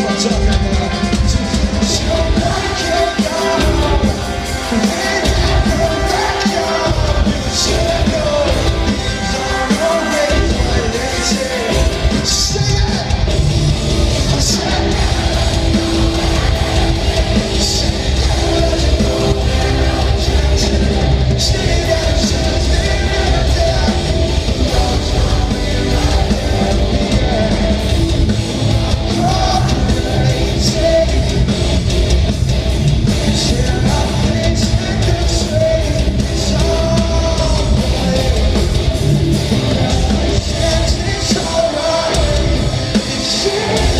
lost myself. shit.